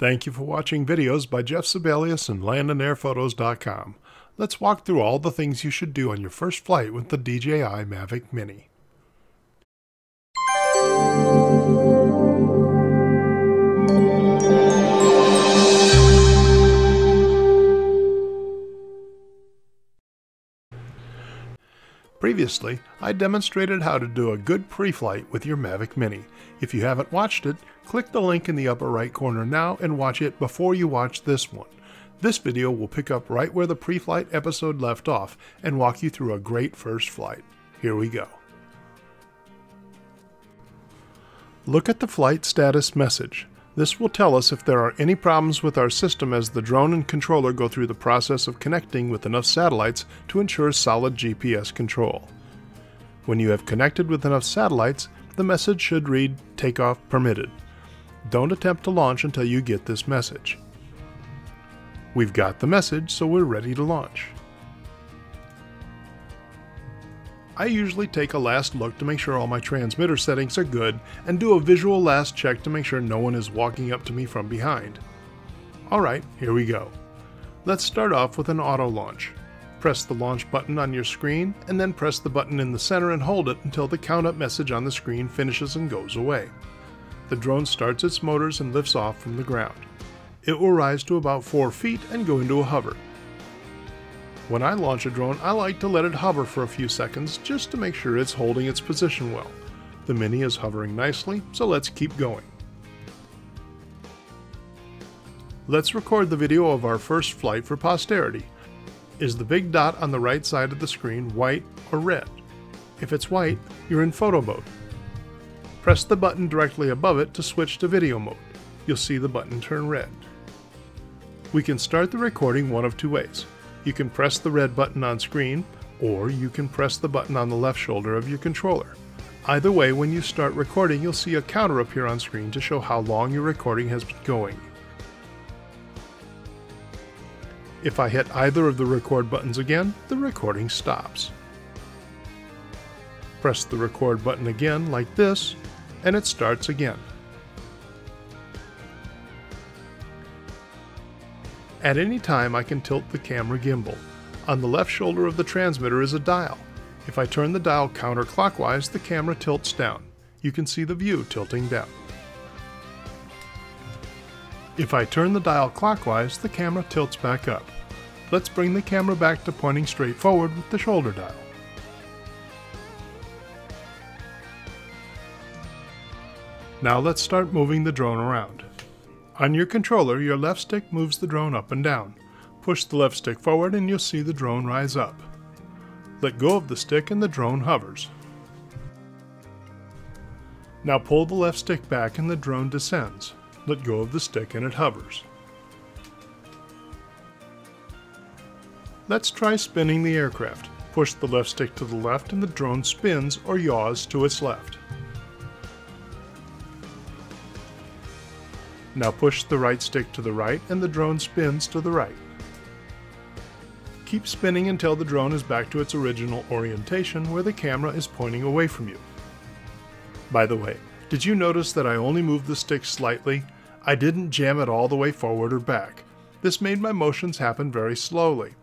Thank you for watching videos by Jeff Sibelius and LandandAirPhotos.com. Let's walk through all the things you should do on your first flight with the DJI Mavic Mini. Previously, I demonstrated how to do a good pre-flight with your Mavic Mini. If you haven't watched it, click the link in the upper right corner now and watch it before you watch this one. This video will pick up right where the pre-flight episode left off and walk you through a great first flight. Here we go. Look at the flight status message. This will tell us if there are any problems with our system as the drone and controller go through the process of connecting with enough satellites to ensure solid GPS control. When you have connected with enough satellites, the message should read Takeoff Permitted. Don't attempt to launch until you get this message. We've got the message, so we're ready to launch. I usually take a last look to make sure all my transmitter settings are good and do a visual last check to make sure no one is walking up to me from behind. Alright, here we go. Let's start off with an auto launch. Press the launch button on your screen and then press the button in the center and hold it until the count up message on the screen finishes and goes away. The drone starts its motors and lifts off from the ground. It will rise to about 4 feet and go into a hover. When I launch a drone, I like to let it hover for a few seconds just to make sure it's holding its position well. The Mini is hovering nicely, so let's keep going. Let's record the video of our first flight for posterity. Is the big dot on the right side of the screen white or red? If it's white, you're in photo mode. Press the button directly above it to switch to video mode. You'll see the button turn red. We can start the recording one of two ways. You can press the red button on screen, or you can press the button on the left shoulder of your controller. Either way, when you start recording, you'll see a counter appear on screen to show how long your recording has been going. If I hit either of the record buttons again, the recording stops. Press the record button again like this, and it starts again. At any time I can tilt the camera gimbal. On the left shoulder of the transmitter is a dial. If I turn the dial counterclockwise, the camera tilts down. You can see the view tilting down. If I turn the dial clockwise, the camera tilts back up. Let's bring the camera back to pointing straight forward with the shoulder dial. Now let's start moving the drone around. On your controller, your left stick moves the drone up and down. Push the left stick forward and you'll see the drone rise up. Let go of the stick and the drone hovers. Now pull the left stick back and the drone descends. Let go of the stick and it hovers. Let's try spinning the aircraft. Push the left stick to the left and the drone spins or yaws to its left. Now push the right stick to the right and the drone spins to the right. Keep spinning until the drone is back to its original orientation where the camera is pointing away from you. By the way, did you notice that I only moved the stick slightly? I didn't jam it all the way forward or back. This made my motions happen very slowly.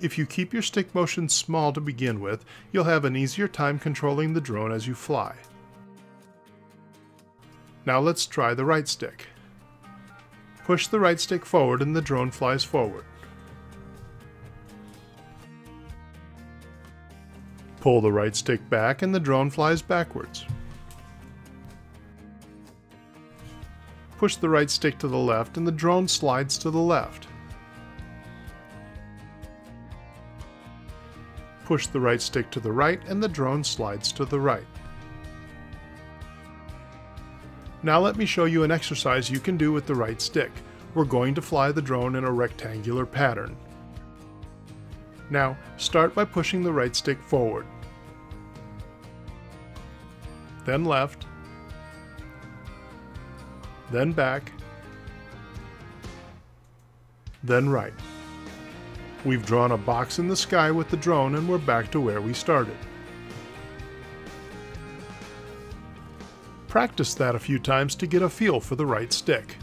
If you keep your stick motion small to begin with, you'll have an easier time controlling the drone as you fly. Now let's try the right stick. Push the right stick forward and the drone flies forward. Pull the right stick back and the drone flies backwards. Push the right stick to the left and the drone slides to the left. Push the right stick to the right and the drone slides to the right. Now let me show you an exercise you can do with the right stick. We're going to fly the drone in a rectangular pattern. Now, start by pushing the right stick forward. Then left. Then back. Then right. We've drawn a box in the sky with the drone and we're back to where we started. Practice that a few times to get a feel for the right stick.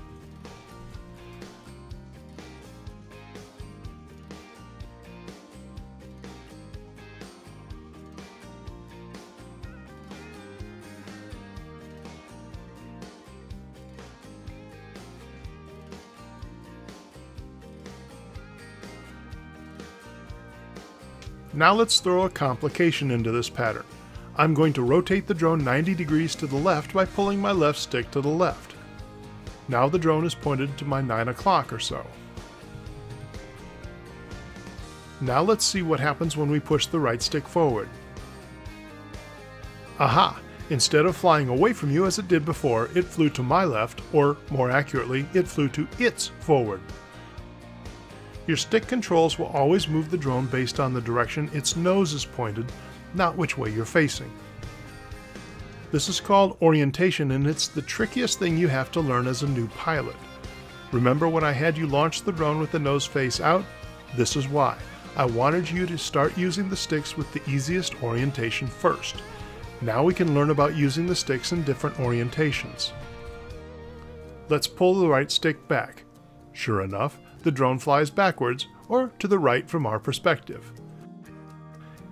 Now let's throw a complication into this pattern. I'm going to rotate the drone 90 degrees to the left by pulling my left stick to the left. Now the drone is pointed to my 9 o'clock or so. Now let's see what happens when we push the right stick forward. Aha! Instead of flying away from you as it did before, it flew to my left, or more accurately, it flew to its forward. Your stick controls will always move the drone based on the direction its nose is pointed, not which way you're facing. This is called orientation and it's the trickiest thing you have to learn as a new pilot. Remember when I had you launch the drone with the nose face out? This is why. I wanted you to start using the sticks with the easiest orientation first. Now we can learn about using the sticks in different orientations. Let's pull the right stick back. Sure enough, the drone flies backwards, or to the right from our perspective.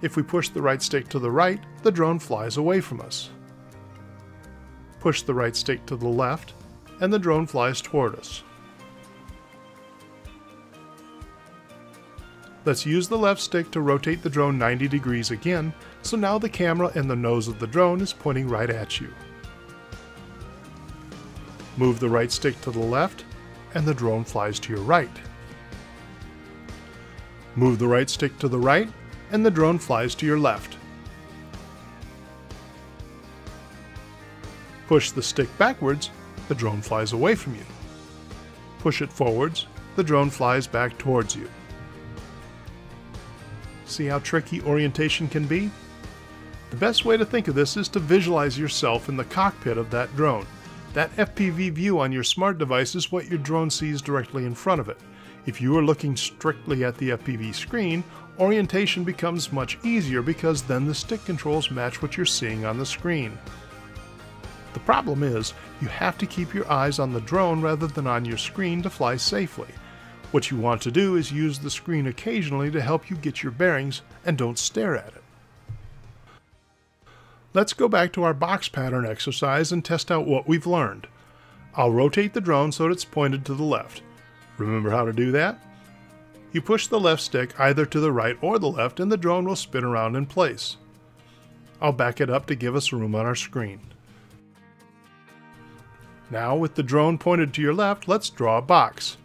If we push the right stick to the right, the drone flies away from us. Push the right stick to the left, and the drone flies toward us. Let's use the left stick to rotate the drone 90 degrees again, so now the camera and the nose of the drone is pointing right at you. Move the right stick to the left, and the drone flies to your right. Move the right stick to the right, and the drone flies to your left. Push the stick backwards, the drone flies away from you. Push it forwards, the drone flies back towards you. See how tricky orientation can be? The best way to think of this is to visualize yourself in the cockpit of that drone. That FPV view on your smart device is what your drone sees directly in front of it. If you are looking strictly at the FPV screen, orientation becomes much easier because then the stick controls match what you're seeing on the screen. The problem is, you have to keep your eyes on the drone rather than on your screen to fly safely. What you want to do is use the screen occasionally to help you get your bearings and don't stare at it. Let's go back to our box pattern exercise and test out what we've learned. I'll rotate the drone so that it's pointed to the left. Remember how to do that? You push the left stick either to the right or the left and the drone will spin around in place. I'll back it up to give us room on our screen. Now with the drone pointed to your left, let's draw a box.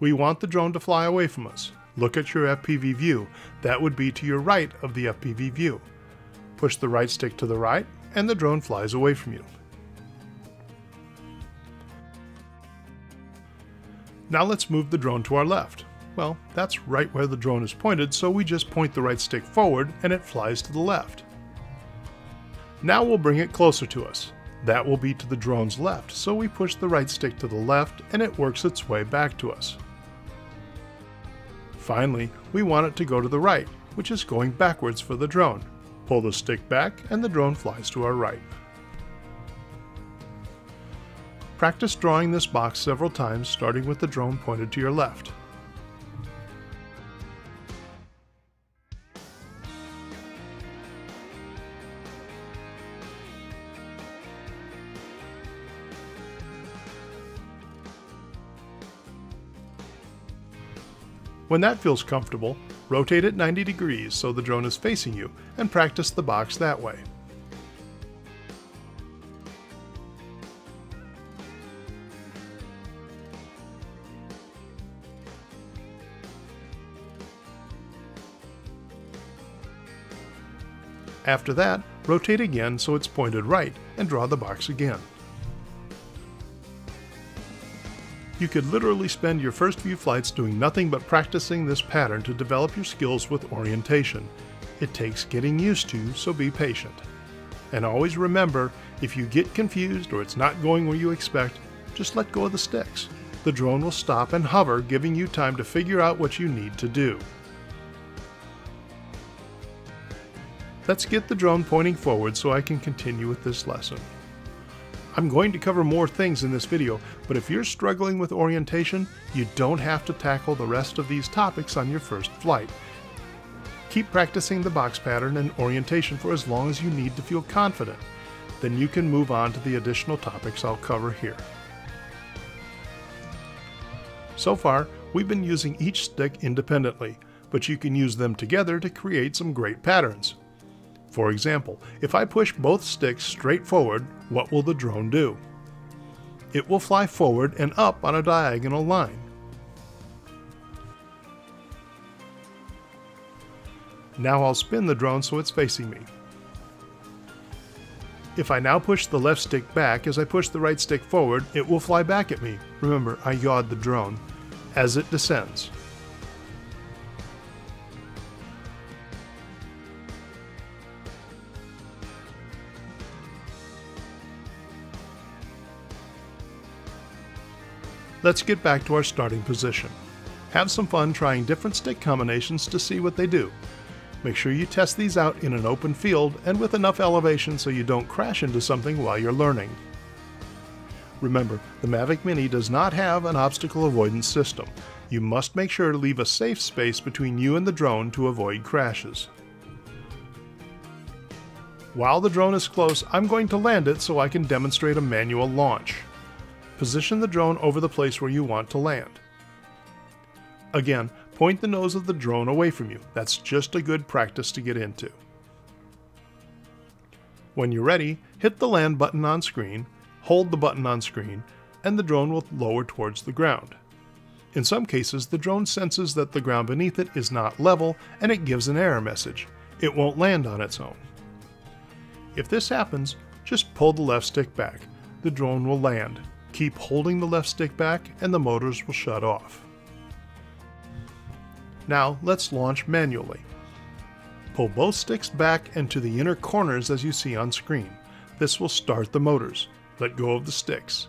We want the drone to fly away from us. Look at your FPV view. That would be to your right of the FPV view. Push the right stick to the right, and the drone flies away from you. Now let's move the drone to our left. Well, that's right where the drone is pointed, so we just point the right stick forward and it flies to the left. Now we'll bring it closer to us. That will be to the drone's left, so we push the right stick to the left and it works its way back to us. Finally, we want it to go to the right, which is going backwards for the drone. Pull the stick back and the drone flies to our right. Practice drawing this box several times starting with the drone pointed to your left. When that feels comfortable, rotate it 90 degrees so the drone is facing you and practice the box that way. After that, rotate again so it's pointed right and draw the box again. You could literally spend your first few flights doing nothing but practicing this pattern to develop your skills with orientation. It takes getting used to, so be patient. And always remember, if you get confused or it's not going where you expect, just let go of the sticks. The drone will stop and hover, giving you time to figure out what you need to do. Let's get the drone pointing forward so I can continue with this lesson. I'm going to cover more things in this video, but if you're struggling with orientation, you don't have to tackle the rest of these topics on your first flight. Keep practicing the box pattern and orientation for as long as you need to feel confident. Then you can move on to the additional topics I'll cover here. So far, we've been using each stick independently, but you can use them together to create some great patterns. For example, if I push both sticks straight forward, what will the drone do? It will fly forward and up on a diagonal line. Now I'll spin the drone so it's facing me. If I now push the left stick back as I push the right stick forward, it will fly back at me. Remember, I yawed the drone. As it descends. Let's get back to our starting position. Have some fun trying different stick combinations to see what they do. Make sure you test these out in an open field and with enough elevation so you don't crash into something while you're learning. Remember, the Mavic Mini does not have an obstacle avoidance system. You must make sure to leave a safe space between you and the drone to avoid crashes. While the drone is close, I'm going to land it so I can demonstrate a manual launch. Position the drone over the place where you want to land. Again, point the nose of the drone away from you. That's just a good practice to get into. When you're ready, hit the land button on screen, hold the button on screen, and the drone will lower towards the ground. In some cases, the drone senses that the ground beneath it is not level and it gives an error message. It won't land on its own. If this happens, just pull the left stick back. The drone will land. Keep holding the left stick back and the motors will shut off. Now let's launch manually. Pull both sticks back and to the inner corners as you see on screen. This will start the motors. Let go of the sticks.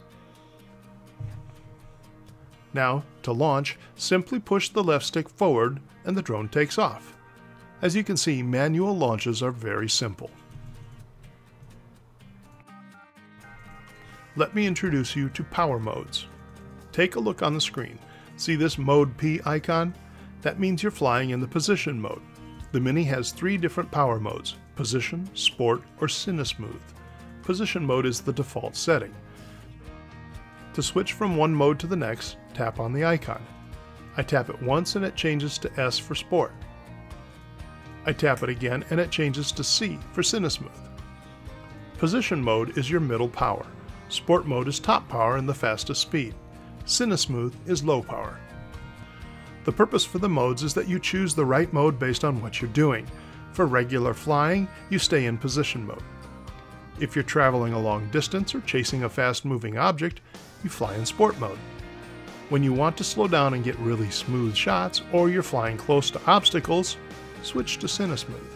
Now, to launch, simply push the left stick forward and the drone takes off. As you can see, manual launches are very simple. Let me introduce you to power modes. Take a look on the screen. See this Mode P icon? That means you're flying in the position mode. The Mini has three different power modes, position, sport, or cinesmooth. Position mode is the default setting. To switch from one mode to the next, tap on the icon. I tap it once and it changes to S for sport. I tap it again and it changes to C for cinesmooth. Position mode is your middle power. Sport mode is top power and the fastest speed. Cinesmooth is low power. The purpose for the modes is that you choose the right mode based on what you're doing. For regular flying, you stay in position mode. If you're traveling a long distance or chasing a fast moving object, you fly in sport mode. When you want to slow down and get really smooth shots, or you're flying close to obstacles, switch to Cinesmooth.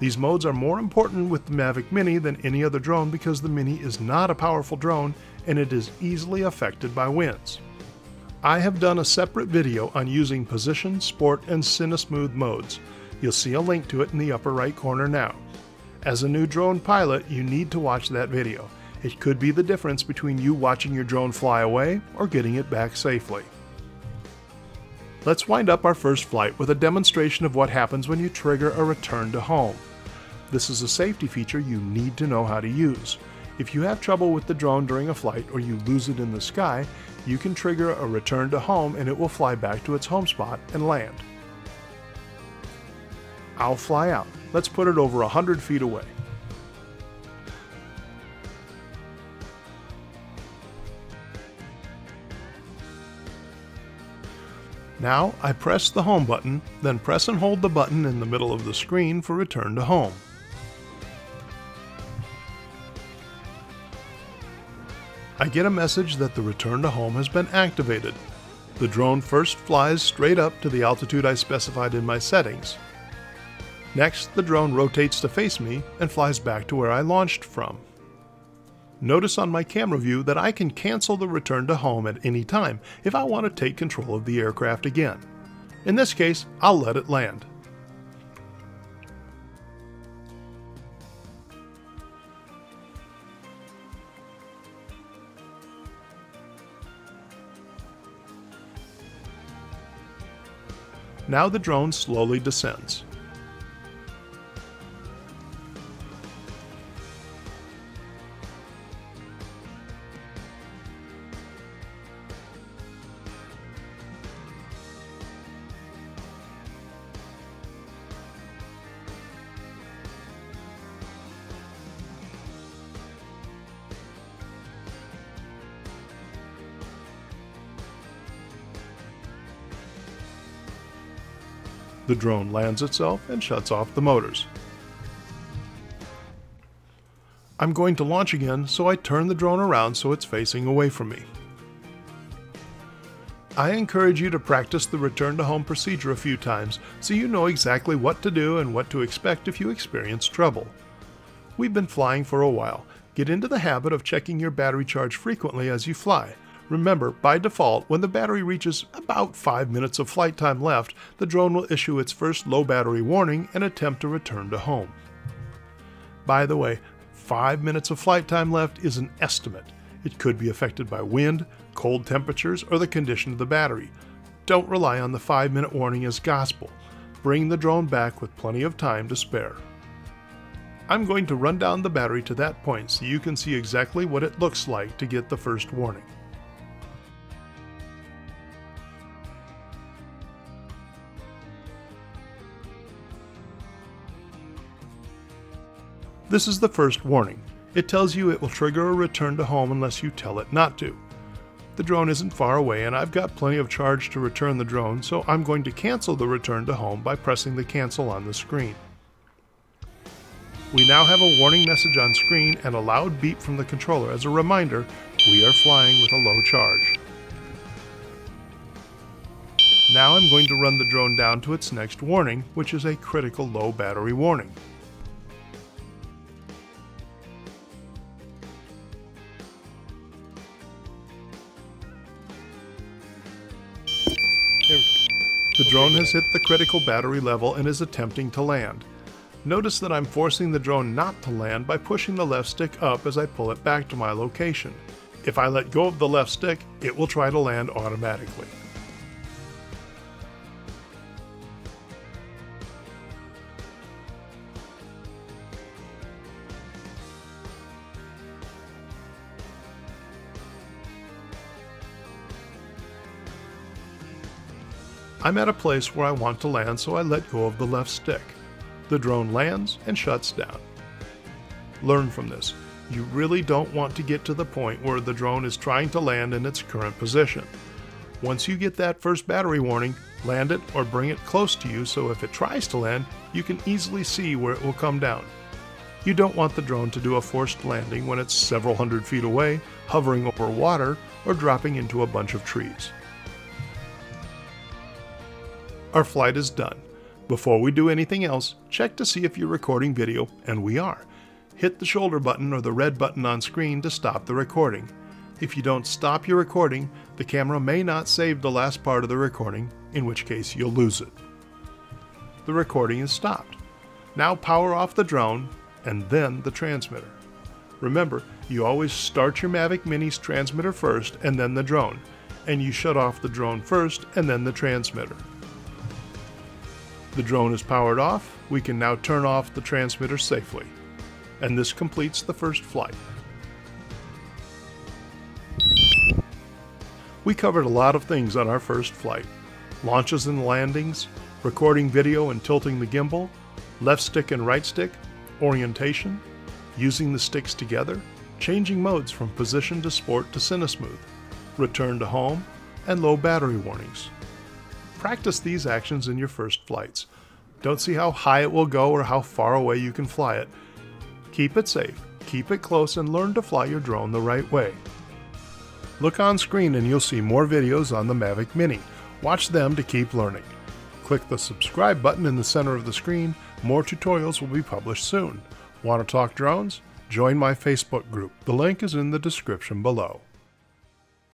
These modes are more important with the Mavic Mini than any other drone because the Mini is not a powerful drone and it is easily affected by winds. I have done a separate video on using position, sport, and cinesmooth modes. You'll see a link to it in the upper right corner now. As a new drone pilot, you need to watch that video. It could be the difference between you watching your drone fly away or getting it back safely. Let's wind up our first flight with a demonstration of what happens when you trigger a return to home. This is a safety feature you need to know how to use. If you have trouble with the drone during a flight or you lose it in the sky, you can trigger a return to home and it will fly back to its home spot and land. I'll fly out. Let's put it over 100 feet away. Now I press the home button, then press and hold the button in the middle of the screen for return to home. I get a message that the return to home has been activated. The drone first flies straight up to the altitude I specified in my settings. Next, the drone rotates to face me and flies back to where I launched from. Notice on my camera view that I can cancel the return to home at any time if I want to take control of the aircraft again. In this case, I'll let it land. Now the drone slowly descends. The drone lands itself and shuts off the motors. I'm going to launch again, so I turn the drone around so it's facing away from me. I encourage you to practice the return to home procedure a few times so you know exactly what to do and what to expect if you experience trouble. We've been flying for a while. Get into the habit of checking your battery charge frequently as you fly. Remember, by default, when the battery reaches about 5 minutes of flight time left, the drone will issue its first low battery warning and attempt to return to home. By the way, 5 minutes of flight time left is an estimate. It could be affected by wind, cold temperatures, or the condition of the battery. Don't rely on the 5 minute warning as gospel. Bring the drone back with plenty of time to spare. I'm going to run down the battery to that point so you can see exactly what it looks like to get the first warning. This is the first warning. It tells you it will trigger a return to home unless you tell it not to. The drone isn't far away and I've got plenty of charge to return the drone, so I'm going to cancel the return to home by pressing the cancel on the screen. We now have a warning message on screen and a loud beep from the controller as a reminder we are flying with a low charge. Now I'm going to run the drone down to its next warning, which is a critical low battery warning. The drone has hit the critical battery level and is attempting to land. Notice that I'm forcing the drone not to land by pushing the left stick up as I pull it back to my location. If I let go of the left stick, it will try to land automatically. I'm at a place where I want to land, so I let go of the left stick. The drone lands and shuts down. Learn from this. You really don't want to get to the point where the drone is trying to land in its current position. Once you get that first battery warning, land it or bring it close to you so if it tries to land, you can easily see where it will come down. You don't want the drone to do a forced landing when it's several hundred feet away, hovering over water, or dropping into a bunch of trees. Our flight is done. Before we do anything else, check to see if you're recording video, and we are. Hit the shoulder button or the red button on screen to stop the recording. If you don't stop your recording, the camera may not save the last part of the recording, in which case you'll lose it. The recording is stopped. Now power off the drone and then the transmitter. Remember, you always start your Mavic Mini's transmitter first and then the drone, and you shut off the drone first and then the transmitter. The drone is powered off, we can now turn off the transmitter safely. And this completes the first flight. We covered a lot of things on our first flight. Launches and landings, recording video and tilting the gimbal, left stick and right stick, orientation, using the sticks together, changing modes from position to sport to cinesmooth, return to home, and low battery warnings. Practice these actions in your first flights. Don't see how high it will go or how far away you can fly it. Keep it safe, keep it close, and learn to fly your drone the right way. Look on screen and you'll see more videos on the Mavic Mini. Watch them to keep learning. Click the subscribe button in the center of the screen. More tutorials will be published soon. Want to talk drones? Join my Facebook group. The link is in the description below.